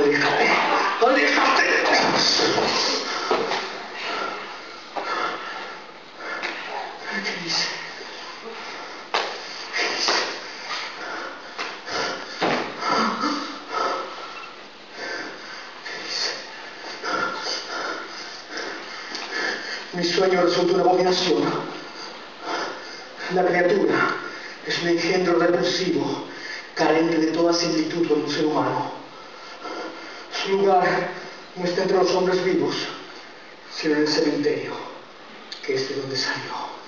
Aléjate, aléjate. ¿Qué dice? ¿Qué dice? ¿Qué dice? Mi sueño resulta una abominación. La criatura es un engendro repulsivo, carente de toda similitud con un ser humano. Su lugar no está entre los hombres vivos, sino en el cementerio, que es de donde salió.